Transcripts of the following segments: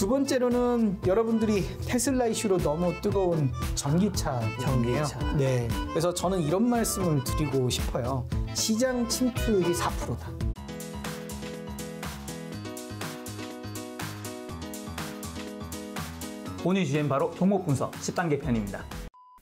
두 번째로는 여러분들이 테슬라 이슈로 너무 뜨거운 전기차이에요. 전기차. 네. 그래서 저는 이런 말씀을 드리고 싶어요. 시장 침투율이 4%다. 오늘 주제는 바로 종목 분석 10단계 편입니다.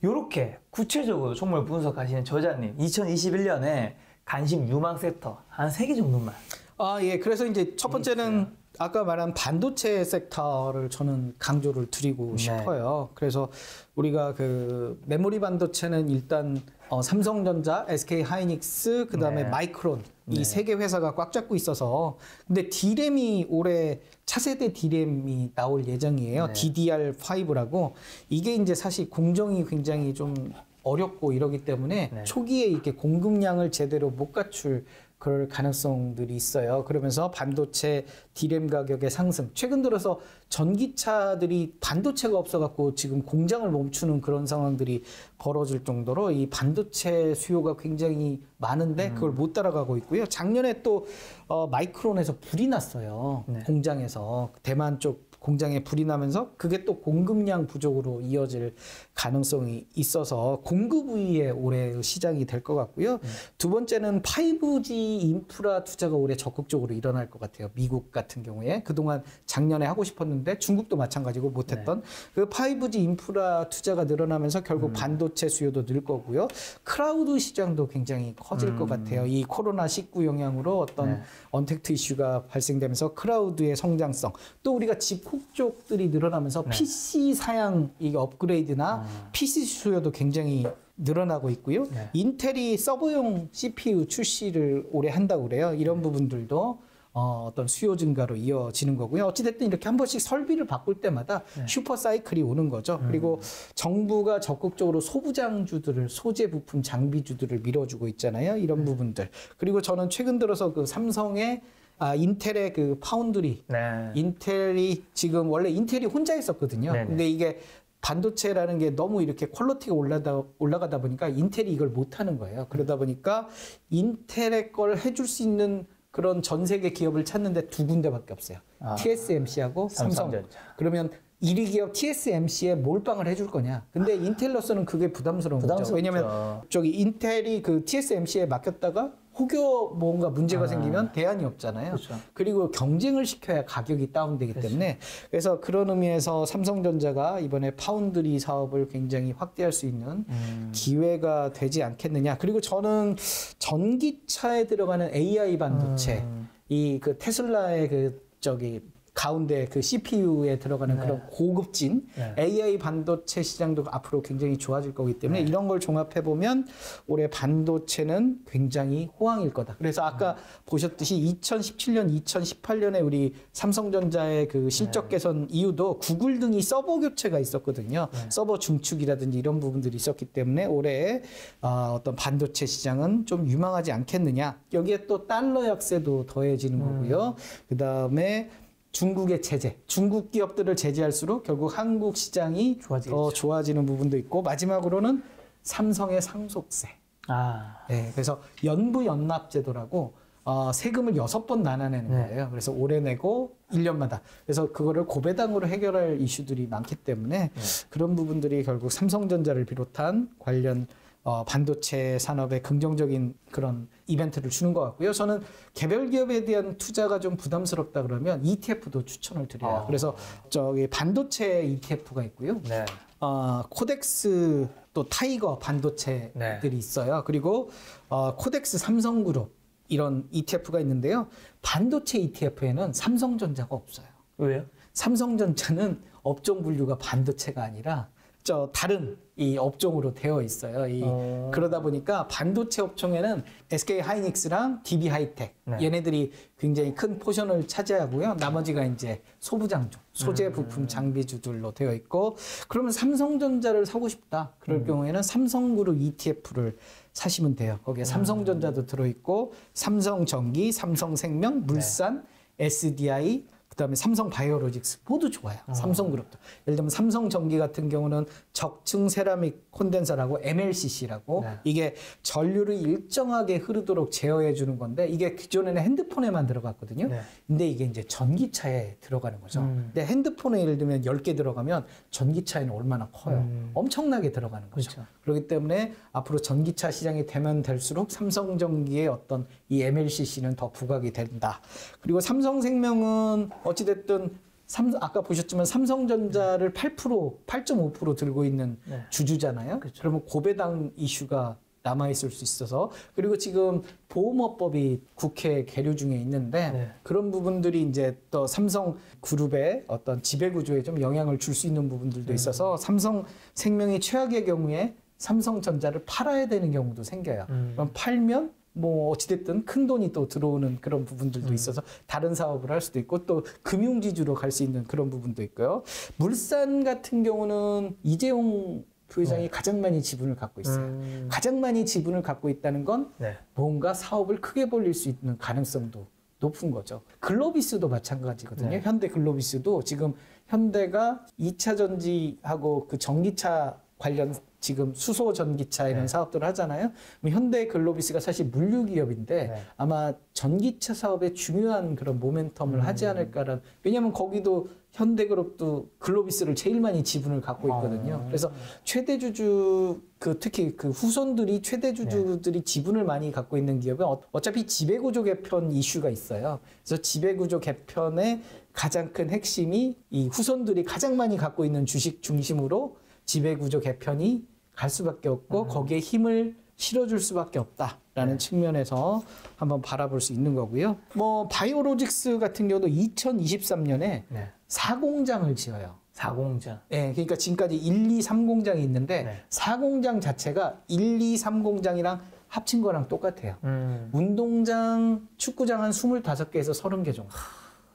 이렇게 구체적으로 종목 분석하시는 저자님 2021년에 관심 유망 섹터 한세개 정도만 아, 예. 그래서 이제 첫 번째는 아까 말한 반도체 섹터를 저는 강조를 드리고 네. 싶어요. 그래서 우리가 그 메모리 반도체는 일단 어, 삼성전자, SK 하이닉스, 그 다음에 네. 마이크론 네. 이세개 회사가 꽉 잡고 있어서 근데 D램이 올해 차세대 D램이 나올 예정이에요. 네. DDR5라고 이게 이제 사실 공정이 굉장히 좀 어렵고 이러기 때문에 네. 초기에 이렇게 공급량을 제대로 못 갖출 그럴 가능성들이 있어요. 그러면서 반도체 디램 가격의 상승. 최근 들어서 전기차들이 반도체가 없어갖고 지금 공장을 멈추는 그런 상황들이 벌어질 정도로 이 반도체 수요가 굉장히 많은데 그걸 못 따라가고 있고요. 작년에 또 어, 마이크론에서 불이 났어요. 네. 공장에서 대만 쪽 공장에 불이 나면서 그게 또 공급량 부족으로 이어질 가능성이 있어서 공급 위에 올해 시장이 될 것 같고요. 두 번째는 5G 인프라 투자가 올해 적극적으로 일어날 것 같아요. 미국 같은 경우에 그동안 작년에 하고 싶었는데 중국도 마찬가지고 못했던 그 5G 인프라 투자가 늘어나면서 결국 반도체 수요도 늘 거고요. 클라우드 시장도 굉장히 커질 것 같아요. 이 코로나 19 영향으로 어떤 네. 언택트 이슈가 발생되면서 cloud의 성장성 또 우리가 집콕 쪽들이 늘어나면서 네. PC 사양 이 업그레이드나 PC 수요도 굉장히 늘어나고 있고요. 네. 인텔이 서버용 CPU 출시를 올해 한다고 그래요. 이런 부분들도 어, 어떤 수요 증가로 이어지는 거고요. 어찌됐든 이렇게 한 번씩 설비를 바꿀 때마다 super cycle이 오는 거죠. 그리고 정부가 적극적으로 소부장주들을 소재 부품 장비주들을 밀어주고 있잖아요. 이런 부분들. 그리고 저는 최근 들어서 그 삼성의 아, 인텔의 그 파운드리 네. 인텔이 지금 원래 인텔이 혼자 있었거든요. 네네. 근데 이게 반도체라는 게 너무 이렇게 quality가 올라다, 올라가다 보니까 인텔이 이걸 못 하는 거예요. 그러다 보니까 인텔의 걸 해줄 수 있는 그런 전 세계 기업을 찾는데 두 군데밖에 없어요. 아. TSMC하고 삼성. 삼성전자. 그러면 1위 기업 TSMC에 몰빵을 해줄 거냐? 근데 인텔로서는 그게 부담스러운 거죠. 부담스럽죠. 왜냐면 저기 인텔이 그 TSMC에 맡겼다가 혹여 뭔가 문제가 아. 생기면 대안이 없잖아요. 그렇죠. 그리고 경쟁을 시켜야 가격이 다운되기 때문에 그래서 그런 의미에서 삼성전자가 이번에 파운드리 사업을 굉장히 확대할 수 있는 음. 기회가 되지 않겠느냐. 그리고 저는 전기차에 들어가는 AI 반도체 음. 이그 테슬라의 그 저기 가운데 그 CPU에 들어가는 네. 그런 고급진 네. AI 반도체 시장도 앞으로 굉장히 좋아질 거기 때문에 이런 걸 종합해 보면 올해 반도체는 굉장히 호황일 거다. 그래서 아까 보셨듯이 2017년, 2018년에 우리 삼성전자의 그 실적 개선 이유도 구글 등이 서버 교체가 있었거든요. 서버 중축이라든지 이런 부분들이 있었기 때문에 올해 아, 어떤 반도체 시장은 좀 유망하지 않겠느냐. 여기에 또 달러 약세도 더해지는 거고요. 그 다음에 중국의 제재, 중국 기업들을 제재할수록 결국 한국 시장이 좋아지겠죠. 더 좋아지는 부분도 있고 마지막으로는 삼성의 상속세. 아. 네, 그래서 연부 연납 제도라고 어, 세금을 여섯 번 나눠내는 네. 거예요. 그래서 올해 내고 1년마다. 그래서 그거를 고배당으로 해결할 이슈들이 많기 때문에 네. 그런 부분들이 결국 삼성전자를 비롯한 관련 어, 반도체 산업에 긍정적인 그런 이벤트를 주는 것 같고요. 저는 개별 기업에 대한 투자가 좀 부담스럽다 그러면 ETF도 추천을 드려요. 아. 그래서 저기 반도체 ETF가 있고요. 네. 어, KODEX 또 TIGER 반도체들이 네. 있어요. 그리고 어, KODEX 삼성그룹 이런 ETF가 있는데요. 반도체 ETF에는 삼성전자가 없어요. 왜요? 삼성전자는 업종 분류가 반도체가 아니라 저 다른 이 업종으로 되어 있어요. 이 어. 그러다 보니까 반도체 업종에는 SK 하이닉스랑 DB 하이텍 네. 얘네들이 굉장히 큰 포션을 차지하고요. 나머지가 이제 소부장주, 소재 부품 장비주들로 되어 있고 그러면 삼성전자를 사고 싶다. 그럴 경우에는 삼성그룹 ETF를 사시면 돼요. 거기에 삼성전자도 들어 있고 삼성전기, 삼성생명, 물산, SDI 그다음에 삼성 바이오로직스 모두 좋아요. 삼성그룹도. 예를 들면 삼성전기 같은 경우는 적층 세라믹 콘덴서라고 MLCC라고 네. 이게 전류를 일정하게 흐르도록 제어해 주는 건데 이게 기존에는 핸드폰에만 들어갔거든요. 네. 근데 이게 이제 전기차에 들어가는 거죠. 음. 근데 핸드폰에 예를 들면 10개 들어가면 전기차에는 얼마나 커요. 음. 엄청나게 들어가는 거죠. 그렇죠. 그렇기 때문에 앞으로 전기차 시장이 되면 될수록 삼성전기의 어떤 이 MLCC는 더 부각이 된다. 그리고 삼성생명은 어찌됐든 삼, 아까 보셨지만 삼성전자를 8% 8.5% 들고 있는 네. 주주잖아요. 그렇죠. 그러면 고배당 이슈가 남아 있을 수 있어서 그리고 지금 보험업법이 국회 계류 중에 있는데 네. 그런 부분들이 이제 또 삼성 그룹의 어떤 지배 구조에 좀 영향을 줄 수 있는 음. 부분들도 있어서 삼성 생명이 최악의 경우에 삼성전자를 팔아야 되는 경우도 생겨요. 음. 그럼 팔면 뭐 어찌됐든 큰 돈이 또 들어오는 그런 부분들도 음. 있어서 다른 사업을 할 수도 있고 또 금융지주로 갈 수 있는 그런 부분도 있고요. 물산 같은 경우는 이재용 부회장이 가장 많이 지분을 갖고 있어요. 음. 가장 많이 지분을 갖고 있다는 건 네. 뭔가 사업을 크게 벌릴 수 있는 가능성도 높은 거죠. 글로비스도 마찬가지거든요. 네. 현대 글로비스도 지금 현대가 2차 전지하고 그 전기차 관련 지금 수소 전기차 이런 네. 사업들을 하잖아요. 현대 글로비스가 사실 물류 기업인데 네. 아마 전기차 사업에 중요한 그런 모멘텀을 음. 하지 않을까라는 왜냐하면 거기도 현대그룹도 글로비스를 제일 많이 지분을 갖고 있거든요. 어. 그래서 최대 주주 그 특히 그 후손들이 최대 주주들이 지분을 많이 갖고 있는 기업은 어- 어차피 지배구조 개편 이슈가 있어요. 그래서 지배구조 개편의 가장 큰 핵심이 이 후손들이 가장 많이 갖고 있는 주식 중심으로 지배구조 개편이 갈 수밖에 없고 거기에 힘을 실어줄 수밖에 없다라는 측면에서 한번 바라볼 수 있는 거고요. 뭐 바이오로직스 같은 경우도 2023년에 네. 사공장을 지어요. 사공장. 예, 그러니까 지금까지 1, 2, 3공장이 있는데 네. 4공장 자체가 1, 2, 3공장이랑 합친 거랑 똑같아요. 음. 운동장, 축구장 한 25개에서 30개 정도.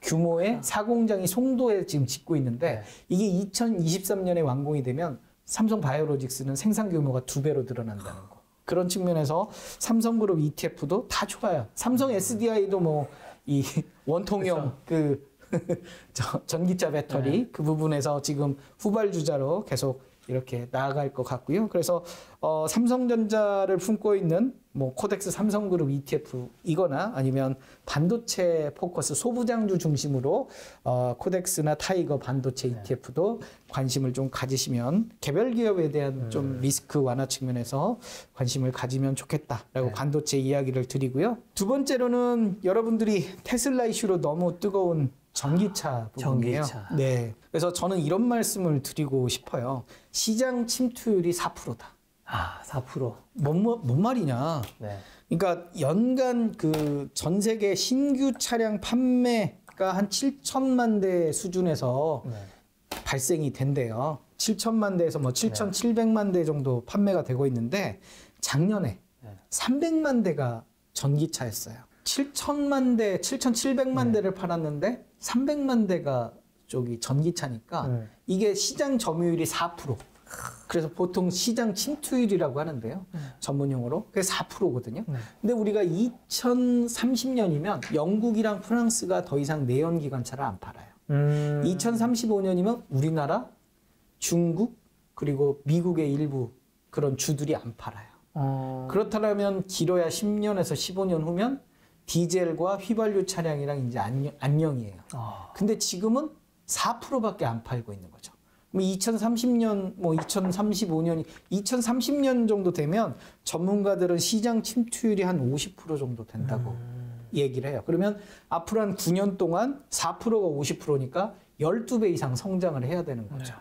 규모의 사공장이 송도에 지금 짓고 있는데 네. 이게 2023년에 완공이 되면 삼성 바이오로직스는 생산 규모가 두 배로 늘어난다는 거. 그런 측면에서 삼성그룹 ETF도 다 좋아요. 삼성 SDI도 뭐 이 원통형 그 저- 전기차 배터리 그 부분에서 지금 후발주자로 계속 이렇게 나아갈 것 같고요. 그래서 어, 삼성전자를 품고 있는 뭐 KODEX 삼성그룹 ETF 이거나 아니면 반도체 포커스 소부장주 중심으로 어, KODEX나 TIGER 반도체 ETF도 관심을 좀 가지시면 개별 기업에 대한 좀 리스크 완화 측면에서 관심을 가지면 좋겠다라고 네. 반도체 이야기를 드리고요. 두 번째로는 여러분들이 테슬라 이슈로 너무 뜨거운 전기차 부분이에요. 전기차. 네. 그래서 저는 이런 말씀을 드리고 싶어요. 시장 침투율이 4%다. 아, 4%. 뭔, 뭐- 뭔 말이냐. 네. 그러니까 연간 그 전 세계 신규 차량 판매가 한 7천만 대 수준에서 네. 발생이 된대요. 7천만 대에서 뭐 7,700만 대 정도 판매가 되고 있는데 작년에 네. 300만 대가 전기차였어요. 7천만 대, 7,700만 네. 대를 팔았는데 300만 대가 저기 전기차니까 네. 이게 시장 점유율이 4%. 그래서 보통 시장 침투율이라고 하는데요. 전문 용어로. 그게 4%거든요. 네. 근데 우리가 2030년이면 영국이랑 프랑스가 더 이상 내연 기관차를 안 팔아요. 음. 2035년이면 우리나라, 중국, 그리고 미국의 일부 그런 주들이 안 팔아요. 어. 그렇다면 길어야 10년에서 15년 후면 디젤과 휘발유 차량이랑 이제 안녕, 안녕이에요. 아. 근데 지금은 4%밖에 안 팔고 있는 거죠. 그럼 2030년, 뭐 2035년이 2030년 정도 되면 전문가들은 시장 침투율이 한 50% 정도 된다고 얘기를 해요. 그러면 앞으로 한 9년 동안 4%가 50%니까 12배 이상 성장을 해야 되는 거죠.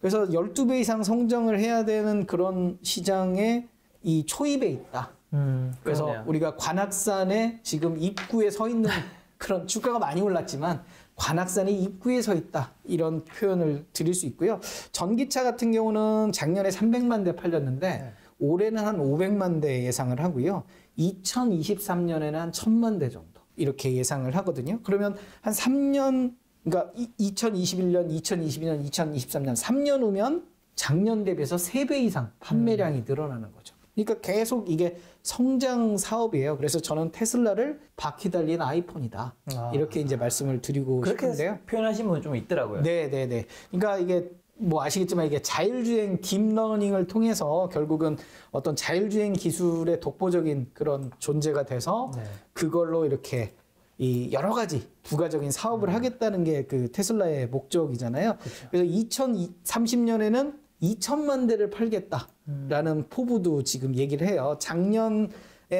그래서 12배 이상 성장을 해야 되는 그런 시장에 이 초입에 있다. 음. 그래서. 우리가 관악산에 지금 입구에 서 있는 그런 주가가 많이 올랐지만 관악산이 입구에 서 있다 이런 표현을 드릴 수 있고요. 전기차 같은 경우는 작년에 300만 대 팔렸는데 네. 올해는 한 500만 대 예상을 하고요. 2023년에는 한 1000만 대 정도 이렇게 예상을 하거든요. 그러면 한 3년 그러니까 2021년, 2022년, 2023년 3년 후면 작년 대비해서 3배 이상 판매량이 늘어나는 거죠. 그러니까 계속 이게 성장 사업이에요. 그래서 저는 테슬라를 바퀴 달린 아이폰이다. 아. 이렇게 이제 말씀을 드리고 그렇게 싶은데요. 표현하신 분 좀 있더라고요. 네, 네, 네. 그러니까 이게 뭐 아시겠지만 이게 자율주행 deep learning을 통해서 결국은 어떤 자율주행 기술의 독보적인 그런 존재가 돼서 네. 그걸로 이렇게 이 여러 가지 부가적인 사업을 하겠다는 게 그 테슬라의 목적이잖아요. 그래서 2030년에는 2천만 대를 팔겠다라는 포부도 지금 얘기를 해요. 작년에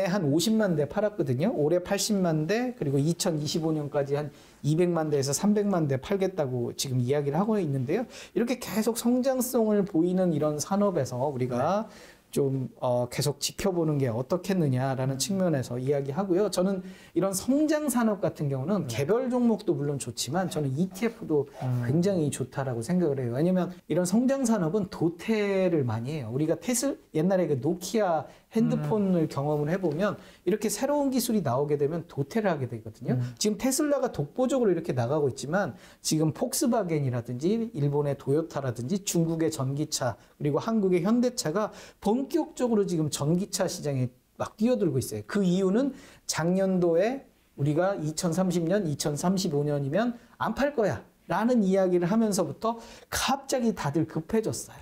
한 50만 대 팔았거든요. 올해 80만 대 그리고 2025년까지 한 200만 대에서 300만 대 팔겠다고 지금 이야기를 하고 있는데요. 이렇게 계속 성장성을 보이는 이런 산업에서 우리가 좀 어, 계속 지켜보는 게 어떻겠느냐라는 측면에서 이야기하고요. 저는 이런 성장 산업 같은 경우는 개별 종목도 물론 좋지만 저는 ETF도 굉장히 좋다라고 생각을 해요. 왜냐면 이런 성장 산업은 도태를 많이 해요. 우리가 테슬 옛날에 그 노키아 핸드폰을 경험을 해보면 이렇게 새로운 기술이 나오게 되면 도태를 하게 되거든요. 지금 테슬라가 독보적으로 이렇게 나가고 있지만 지금 폭스바겐이라든지 일본의 도요타라든지 중국의 전기차 그리고 한국의 현대차가 본격적으로 지금 전기차 시장에 막 뛰어들고 있어요. 그 이유는 작년도에 우리가 2030년, 2035년이면 안 팔 거야. 라는 이야기를 하면서부터 갑자기 다들 급해졌어요.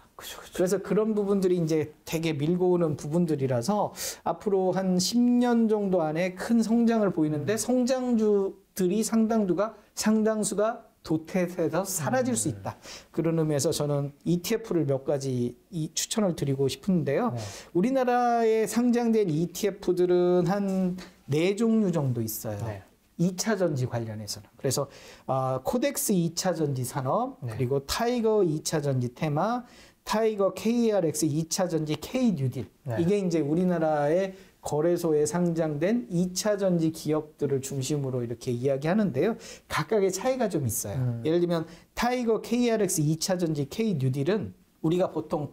그래서 그런 부분들이 이제 되게 밀고 오는 부분들이라서 앞으로 한 10년 정도 안에 큰 성장을 보이는데 성장주들이 상당수가 상당수가 도태돼서 사라질 수 있다. 그런 의미에서 저는 ETF를 몇 가지 이 추천을 드리고 싶은데요. 네. 우리나라에 상장된 ETF들은 한 네 종류 정도 있어요. 네. 2차 전지 관련해서는. 그래서 아, KODEX 2차 전지 산업, 네. 그리고 TIGER 2차 전지 테마, TIGER KRX 2차 전지 K 뉴딜. 네. 이게 이제 우리나라의 거래소에 상장된 2차 전지 기업들을 중심으로 이렇게 이야기하는데요. 각각의 차이가 좀 있어요. 음. 예를 들면 TIGER KRX 2차 전지 K 뉴딜은 우리가 보통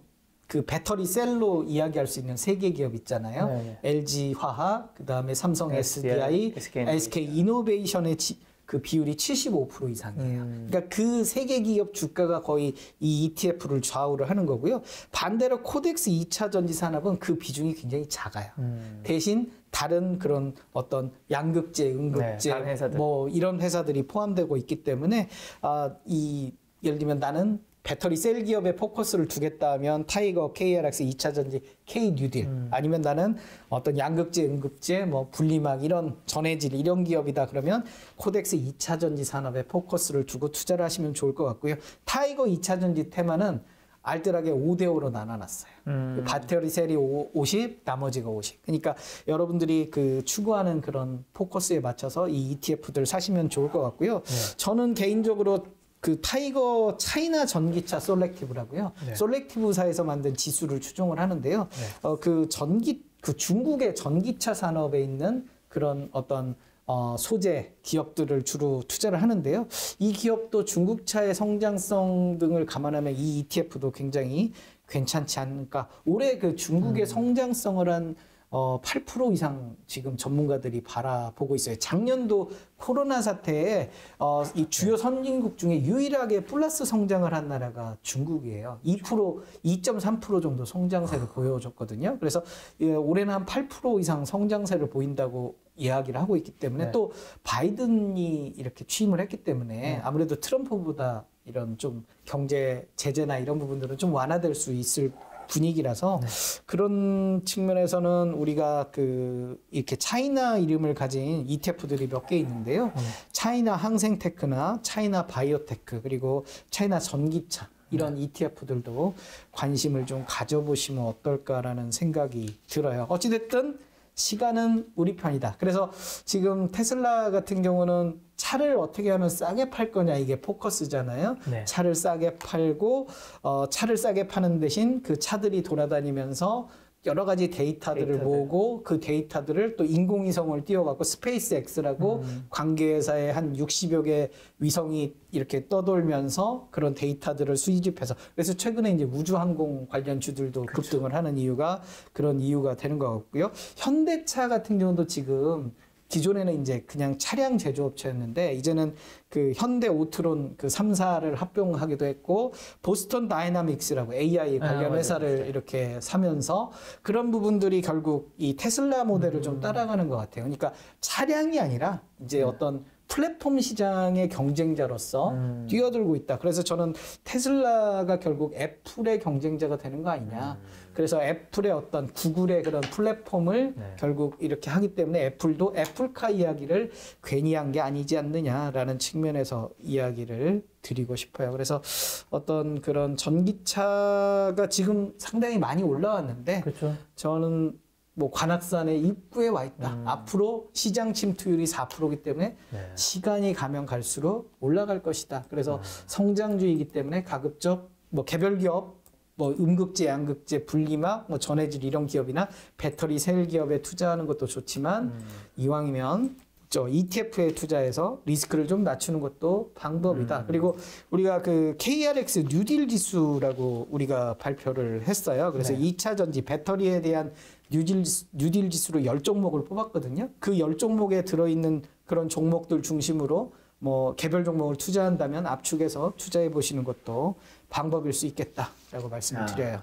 그 배터리 셀로 이야기할 수 있는 세 개 기업 있잖아요. 네, LG 화학, 그다음에 삼성 SDI, SDI, SK SK 이노베이션의 지- 그 비율이 75% 이상이에요. 음. 그러니까 그 세 개 기업 주가가 거의 이 ETF를 좌우를 하는 거고요. 반대로 KODEX 2차 전지 산업은 그 비중이 굉장히 작아요. 음. 대신 다른 그런 어떤 양극재, 음극재, 네. 뭐 이런 회사들이 포함되고 있기 때문에 아, 이 예를 들면 나는 배터리 셀 기업에 포커스를 두겠다 하면 TIGER, KRX 2차 전지, K 뉴딜 음. 아니면 나는 어떤 양극재, 음극재, 뭐 분리막 이런 전해질 이런 기업이다 그러면 KODEX 2차 전지 산업에 포커스를 두고 투자를 하시면 좋을 것 같고요. TIGER 2차 전지 테마는 알뜰하게 5대 5로 나눠놨어요. 음. 배터리 셀이 오- 50, 나머지가 50. 그러니까 여러분들이 그 추구하는 그런 포커스에 맞춰서 이 ETF들 사시면 좋을 것 같고요. 네. 저는 개인적으로 그 TIGER 차이나 전기차 Solactive라고요. 네. Solactive사에서 만든 지수를 추종을 하는데요. 네. 어, 그 전기 그 중국의 전기차 산업에 있는 그런 어떤 어, 소재 기업들을 주로 투자를 하는데요. 이 기업도 중국차의 성장성 등을 감안하면 이 ETF도 굉장히 괜찮지 않을까. 올해 그 중국의 성장성을 한 어, 8% 이상 지금 전문가들이 바라보고 있어요. 작년도 코로나 사태에 어, 이 주요 선진국 중에 유일하게 플러스 성장을 한 나라가 중국이에요. 2%, 2.3% 정도 성장세를 보여줬거든요. 그래서 예, 올해는 한 8% 이상 성장세를 보인다고 이야기를 하고 있기 때문에 네. 또 바이든이 이렇게 취임을 했기 때문에 네. 아무래도 트럼프보다 이런 좀 경제 제재나 이런 부분들은 좀 완화될 수 있을 분위기라서 네. 그런 측면에서는 우리가 그 이렇게 차이나 이름을 가진 ETF들이 몇 개 있는데요. 네. 차이나 항생테크나 차이나 바이오테크 그리고 차이나 전기차 이런 네. ETF들도 관심을 좀 가져보시면 어떨까라는 생각이 들어요. 어찌됐든 시간은 우리 편이다. 그래서 지금 테슬라 같은 경우는 차를 어떻게 하면 싸게 팔 거냐 이게 포커스잖아요. 네. 차를 싸게 팔고 어, 차를 싸게 파는 대신 그 차들이 돌아다니면서 여러 가지 데이터들을 데이터들. 모으고 그 데이터들을 또 인공위성을 띄워갖고 SpaceX라고 음. 관계회사의 한 60여 개 위성이 이렇게 떠돌면서 그런 데이터들을 수집해서 그래서 최근에 이제 우주항공 관련 주들도 급등을 하는 이유가 그런 이유가 되는 것 같고요. 현대차 같은 경우도 지금 기존에는 이제 그냥 차량 제조업체였는데 이제는 그 현대 오트론 그 3사를 합병하기도 했고 보스턴 다이나믹스라고 AI 아, 관련 맞아요. 회사를 이렇게 사면서 그런 부분들이 결국 이 테슬라 모델을 음. 좀 따라가는 것 같아요. 그러니까 차량이 아니라 네. 이제 어떤 플랫폼 시장의 경쟁자로서 음. 뛰어들고 있다. 그래서 저는 테슬라가 결국 애플의 경쟁자가 되는 거 아니냐. 그래서 애플의 어떤 구글의 그런 플랫폼을 네. 결국 이렇게 하기 때문에 애플도 애플카 이야기를 괜히 한 게 아니지 않느냐라는 측면에서 이야기를 드리고 싶어요. 그래서 어떤 그런 전기차가 지금 상당히 많이 올라왔는데 그렇죠. 저는 뭐 관악산의 입구에 와 있다. 음. 앞으로 시장 침투율이 4%이기 때문에 네. 시간이 가면 갈수록 올라갈 것이다. 그래서 음. 성장주의이기 때문에 가급적 뭐 개별 기업 뭐 음극재, 양극재, 분리막, 뭐 전해질 이런 기업이나 배터리 셀 기업에 투자하는 것도 좋지만 음. 이왕이면 저 ETF에 투자해서 리스크를 좀 낮추는 것도 방법이다. 음. 그리고 우리가 그 KRX 뉴딜 지수라고 우리가 발표를 했어요. 그래서 네. 이 2차 전지 배터리에 대한 뉴딜, 지수- 뉴딜 지수로 열 종목을 뽑았거든요. 그 열 종목에 들어있는 그런 종목들 중심으로 뭐 개별 종목을 투자한다면 압축해서 투자해 보시는 것도 방법일 수 있겠다라고 말씀을 아. 드려요.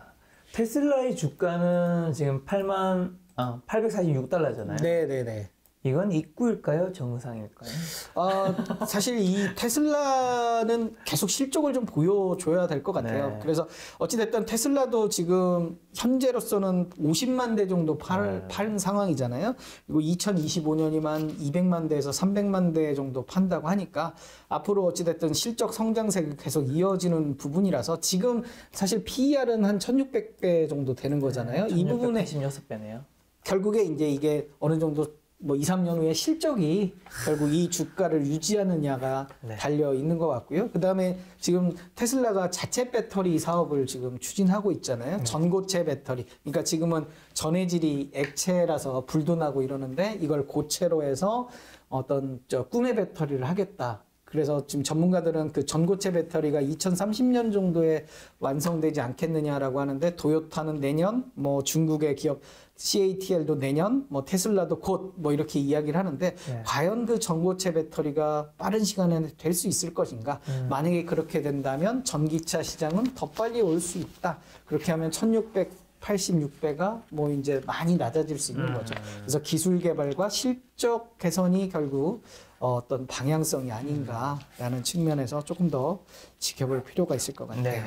테슬라의 주가는 지금 8만 아, 846달러잖아요. 네 네 네. 이건 입구일까요? 정상일까요? 어, 사실 이 테슬라는 계속 실적을 좀 보여줘야 될 것 같아요. 네. 그래서 어찌됐든 테슬라도 지금 현재로서는 50만 대 정도 팔, 네. 파는 상황이잖아요. 그리고 2025년이면 200만 대에서 300만 대 정도 판다고 하니까 앞으로 어찌됐든 실적 성장세가 계속 이어지는 부분이라서 지금 사실 PER은 한 1600배 정도 되는 거잖아요. 이 부분에 16배네요. 결국에 이제 이게 어느 정도 뭐 2, 3년 후에 실적이 결국 이 주가를 유지하느냐가 네. 달려 있는 것 같고요. 그 다음에 지금 테슬라가 자체 배터리 사업을 지금 추진하고 있잖아요. 전고체 배터리. 그러니까 지금은 전해질이 액체라서 불도 나고 이러는데 이걸 고체로 해서 어떤 저 꿈의 배터리를 하겠다. 그래서 지금 전문가들은 그 전고체 배터리가 2030년 정도에 완성되지 않겠느냐라고 하는데 도요타는 내년, 뭐 중국의 기업 CATL도 내년, 뭐 테슬라도 곧 뭐 이렇게 이야기를 하는데 네. 과연 그 전고체 배터리가 빠른 시간에 될 수 있을 것인가? 음. 만약에 그렇게 된다면 전기차 시장은 더 빨리 올 수 있다. 그렇게 하면 1686배가 뭐 이제 많이 낮아질 수 있는 음. 거죠. 그래서 기술 개발과 실적 개선이 결국 어, 어떤 방향성이 아닌가라는 측면에서 조금 더 지켜볼 필요가 있을 것 같아요. 네.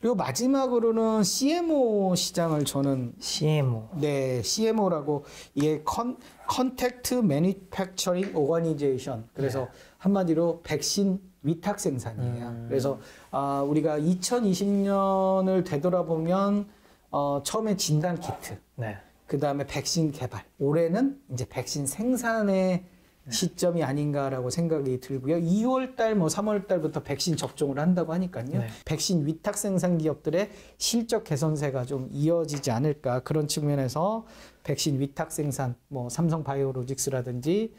그리고 마지막으로는 CMO 시장을 저는 CMO. 네, CMO라고 이게 con contract manufacturing organization. 그래서 한마디로 백신 위탁 생산이에요. 음. 그래서 아, 우리가 2020년을 되돌아보면 어, 처음에 진단 키트, 네. 그 다음에 백신 개발. 올해는 이제 백신 생산의 시점이 아닌가라고 생각이 들고요. 2월 달, 뭐 3월 달부터 백신 접종을 한다고 하니까요. 네. 백신 위탁 생산 기업들의 실적 개선세가 좀 이어지지 않을까 그런 측면에서 백신 위탁 생산, 뭐 삼성 바이오로직스라든지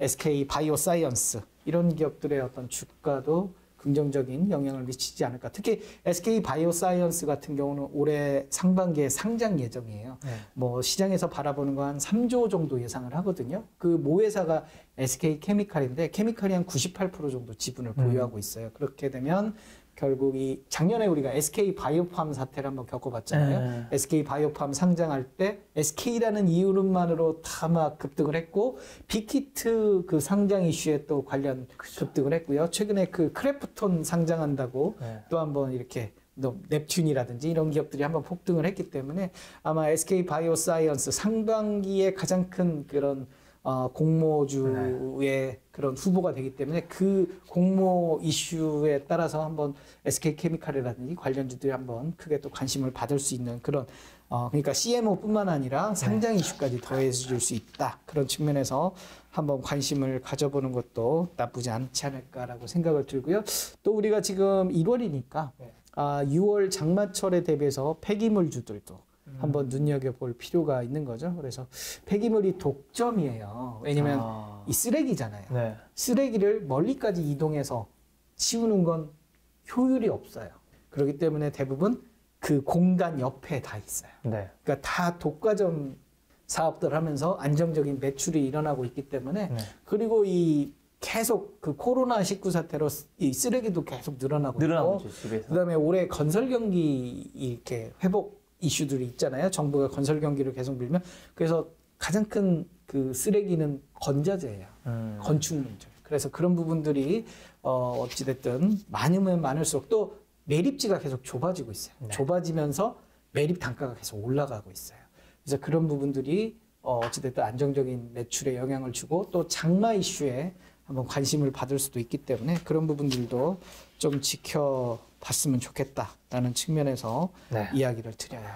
SK 바이오사이언스 이런 기업들의 어떤 주가도 긍정적인 영향을 미치지 않을까. 특히 SK 바이오사이언스 같은 경우는 올해 상반기에 상장 예정이에요. 네. 뭐 시장에서 바라보는 거 한 3조 정도 예상을 하거든요. 그 모회사가 SK 케미칼인데 케미칼이 한 98% 정도 지분을 음. 보유하고 있어요. 그렇게 되면 결국 이 작년에 우리가 SK 바이오팜 사태를 한번 겪어봤잖아요. 네. SK 바이오팜 상장할 때 SK라는 이름만으로 다 막 급등을 했고 빅히트 그 상장 이슈에 또 관련 급등을 했고요. 최근에 그 크래프톤 상장한다고 네. 또 한번 이렇게 또 넵튠이라든지 이런 기업들이 한번 폭등을 했기 때문에 아마 SK 바이오사이언스 상반기에 가장 큰 그런 어, 공모주의 그런 후보가 되기 때문에 그 공모 이슈에 따라서 한번 SK 케미칼이라든지 관련주들이 한번 크게 또 관심을 받을 수 있는 그런 어, 그러니까 CMO뿐만 아니라 상장 이슈까지 더해줄 수 있다 그런 측면에서 한번 관심을 가져보는 것도 나쁘지 않지 않을까라고 생각을 들고요. 또 우리가 지금 1월이니까 네. 아, 6월 장마철에 대비해서 폐기물주들도 음. 한번 눈여겨볼 필요가 있는 거죠. 그래서 폐기물이 독점이에요. 왜냐면 아. 이 쓰레기잖아요. 네. 쓰레기를 멀리까지 이동해서 치우는 건 효율이 없어요. 그렇기 때문에 대부분 그 공간 옆에 다 있어요. 네. 그러니까 다 독과점 사업들 하면서 안정적인 매출이 일어나고 있기 때문에 네. 그리고 이 계속 그 코로나 19 사태로 쓰- 이 쓰레기도 계속 늘어나고 늘어나고 있고. 그다음에 올해 건설 경기 이렇게 회복 이슈들이 있잖아요. 정부가 건설 경기를 계속 밀면 그래서 가장 큰 그 쓰레기는 건자재예요. 음. 건축물들. 그래서 그런 부분들이 어 어찌 됐든 많으면 많을수록 또 매립지가 계속 좁아지고 있어요. 네. 좁아지면서 매립 단가가 계속 올라가고 있어요. 그래서 그런 부분들이 어 어찌 됐든 안정적인 매출에 영향을 주고 또 장마 이슈에 한번 관심을 받을 수도 있기 때문에 그런 부분들도 좀 지켜봤으면 좋겠다라는 측면에서 네. 이야기를 드려요.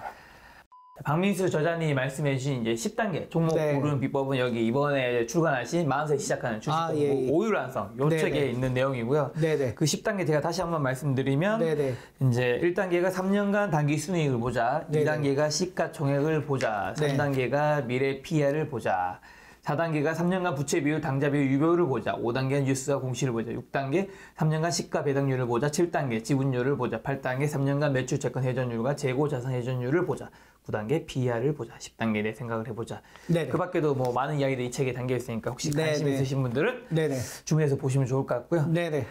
박민수 저자님이 말씀해 주신 이제 10단계 종목 네. 고르는 비법은 여기 이번에 출간하신 마흔세 시작하는 주식 아, 예, 예. 오유란성 요 네, 책에 네. 있는 내용이고요. 네네. 그 10단계 제가 다시 한번 말씀드리면 네네. 이제 1단계가 3년간 단기 순이익을 보자. 네네. 2단계가 시가총액을 보자. 네. 3단계가 미래 PR을 보자. 4단계가 3년간 부채 비율, 당좌 비율, 유보율을 보자. 5단계는 뉴스와 공시를 보자. 6단계 3년간 시가 배당률을 보자. 7단계 지분율을 보자. 8단계 3년간 매출 채권 회전율과 재고 자산 회전율을 보자. 9단계 PR을 보자. 10단계 내 생각을 해보자. 네네. 그 밖에도 뭐 많은 이야기들이 이 책에 담겨 있으니까 혹시 네, 관심 네. 있으신 분들은 네네. 주문해서 보시면 좋을 것 같고요. 네네.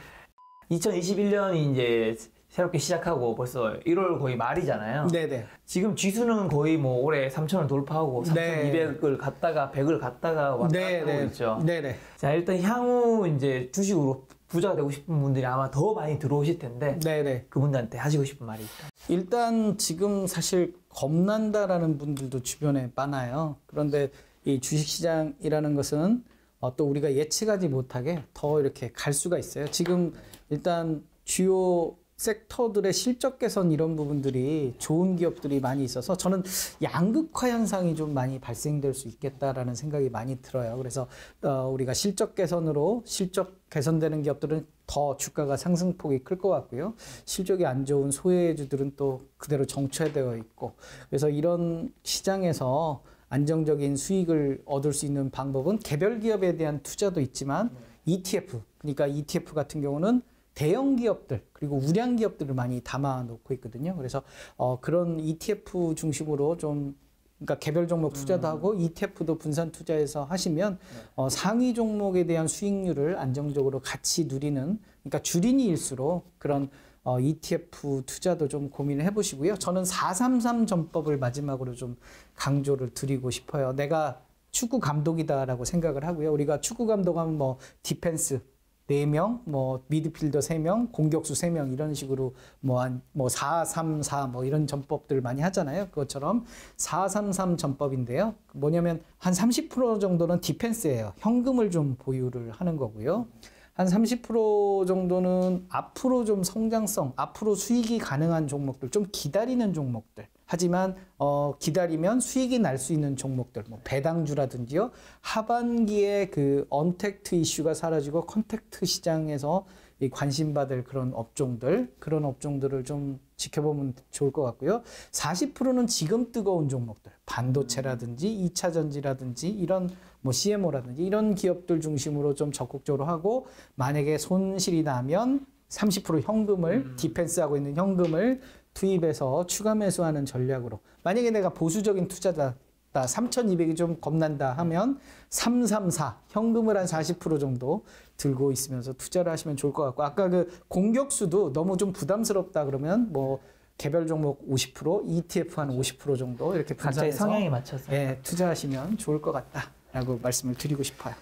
2021년이 이제 새롭게 시작하고 벌써 1월 거의 말이잖아요. 네네. 지금 지수는 거의 뭐 올해 3천을 돌파하고 네. 3,200을 갔다가 100을 갔다가 왔다 갔다 하고. 있죠. 네네. 자 일단 향후 이제 주식으로 부자가 되고 싶은 분들이 아마 더 많이 들어오실 텐데 네네. 그분들한테 하시고 싶은 말이 있다. 일단 지금 사실 겁난다라는 분들도 주변에 많아요. 그런데 이 주식시장이라는 것은 어, 또 우리가 예측하지 못하게 더 이렇게 갈 수가 있어요. 지금 일단 주요 섹터들의 실적 개선 이런 부분들이 좋은 기업들이 많이 있어서 저는 양극화 현상이 좀 많이 발생될 수 있겠다라는 생각이 많이 들어요. 그래서 어, 우리가 실적 개선으로 실적 개선되는 기업들은 더 주가가 상승폭이 클 것 같고요. 실적이 안 좋은 소외주들은 또 그대로 정체되어 있고 그래서 이런 시장에서 안정적인 수익을 얻을 수 있는 방법은 개별 기업에 대한 투자도 있지만 ETF 그러니까 ETF 같은 경우는 대형 기업들 그리고 우량 기업들을 많이 담아 놓고 있거든요. 그래서 어 그런 ETF 중심으로 좀 그러니까 개별 종목 투자도 하고 ETF도 분산 투자해서 하시면 어 상위 종목에 대한 수익률을 안정적으로 같이 누리는 그러니까 주린이일수록 그런 어 ETF 투자도 좀 고민을 해보시고요. 저는 433 전법을 마지막으로 좀 강조를 드리고 싶어요. 내가 축구 감독이다라고 생각을 하고요. 우리가 축구 감독하면 뭐 디펜스 4명, 뭐 미드필더 3명, 공격수 3명 이런 식으로 뭐한뭐 434, 뭐 이런 전법들 많이 하잖아요. 그것처럼 433 전법인데요. 뭐냐면 한 30% 정도는 디펜스예요. 현금을 좀 보유를 하는 거고요. 한 30% 정도는 앞으로 좀 성장성, 앞으로 수익이 가능한 종목들, 좀 기다리는 종목들. 하지만 어 기다리면 수익이 날 수 있는 종목들, 뭐 배당주라든지요. 하반기에 그 언택트 이슈가 사라지고 contact 시장에서 이 관심받을 그런 업종들, 그런 업종들을 좀 지켜보면 좋을 것 같고요. 40%는 지금 뜨거운 종목들, 반도체라든지 2차 전지라든지 이런 뭐 CMO라든지 이런 기업들 중심으로 좀 적극적으로 하고 만약에 손실이 나면 30% 현금을 디펜스하고 있는 현금을 투입해서 추가 매수하는 전략으로. 만약에 내가 보수적인 투자다 3,200이 좀 겁난다 하면 334 현금을 한 40% 정도 들고 있으면서 투자를 하시면 좋을 것 같고 아까 그 공격수도 너무 좀 부담스럽다 그러면 뭐 개별 종목 50% ETF 한 50% 정도 이렇게 각자의 분산해서 성향에 맞춰서. 예, 투자하시면 좋을 것 같다 라고 말씀을 드리고 싶어요.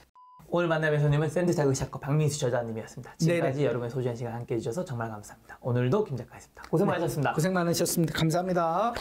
오늘 만남의 손님은 샌드타이거샤크 박민수 저자님이었습니다. 지금까지 네네. 여러분의 소중한 시간 함께 해 주셔서 정말 감사합니다. 오늘도 김 작가였습니다. 고생 많으셨습니다. 고생 많으셨습니다. 감사합니다.